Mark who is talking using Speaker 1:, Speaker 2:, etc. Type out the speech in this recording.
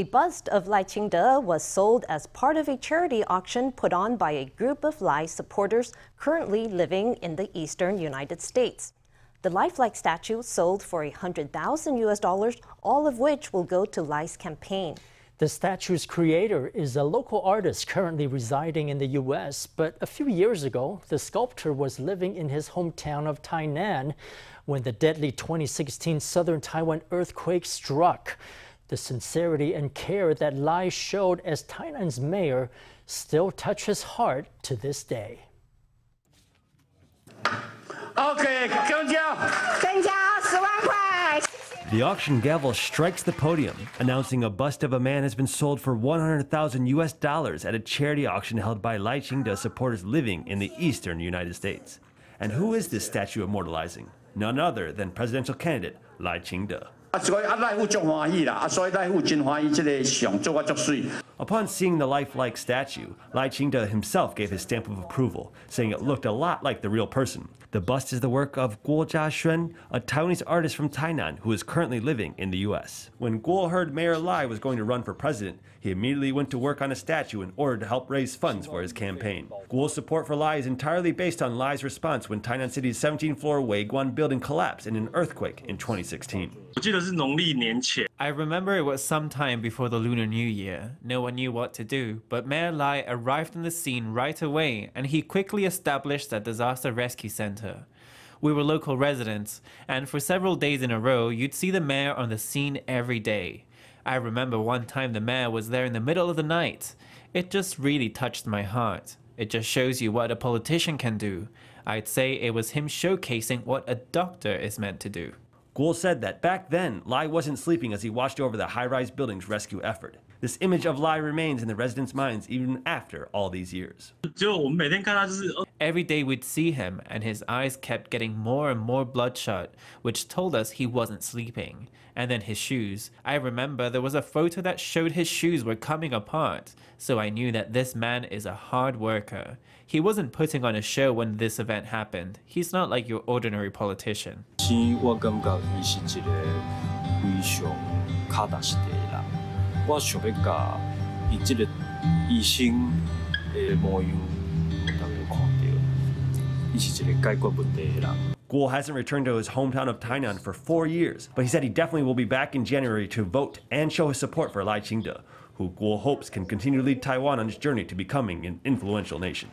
Speaker 1: A bust of Lai Ching-te was sold as part of a charity auction put on by a group of Lai supporters currently living in the eastern United States. The lifelike statue sold for 100,000 US dollars, all of which will go to Lai's campaign.
Speaker 2: The statue's creator is a local artist currently residing in the U.S., but a few years ago, the sculptor was living in his hometown of Tainan when the deadly 2016 southern Taiwan earthquake struck. The sincerity and care that Lai showed as Tainan's mayor still touch his heart to this day.
Speaker 3: Okay,
Speaker 4: the auction gavel strikes the podium, announcing a bust of a man has been sold for 100,000 US dollars at a charity auction held by Lai Ching-te supporters living in the eastern United States. And who is this statue immortalizing? None other than presidential candidate Lai Ching-te. Upon seeing the lifelike statue, Lai Ching-te himself gave his stamp of approval, saying it looked a lot like the real person. The bust is the work of Kuo Chia-hsuan, a Taiwanese artist from Tainan who is currently living in the U.S. When Kuo heard Mayor Lai was going to run for president, he immediately went to work on a statue in order to help raise funds for his campaign. Kuo's support for Lai is entirely based on Lai's response when Tainan City's 17-floor Weiguan building collapsed in an earthquake in 2016.
Speaker 5: I remember it was sometime before the Lunar New Year. No one knew what to do, but Mayor Lai arrived on the scene right away and he quickly established a disaster rescue center. We were local residents, and for several days in a row, you'd see the mayor on the scene every day. I remember one time the mayor was there in the middle of the night. It just really touched my heart. It just shows you what a politician can do. I'd say it was him showcasing what a doctor is meant to do.
Speaker 4: Kuo said that back then, Lai wasn't sleeping as he watched over the high-rise building's rescue effort. This image of Lai remains in the residents' minds even after all these years.
Speaker 5: Every day we'd see him, and his eyes kept getting more and more bloodshot, which told us he wasn't sleeping. And then his shoes. I remember there was a photo that showed his shoes were coming apart, so I knew that this man is a hard worker. He wasn't putting on a show when this event happened. He's not like your ordinary politician.
Speaker 6: 我想要甲伊即个医生的模样，大家看
Speaker 4: Kuo hasn't returned to his hometown of Tainan for four years, but he said he definitely will be back in January to vote and show his support for Lai Ching-te, who Kuo hopes can continue to lead Taiwan on its journey to becoming an influential nation.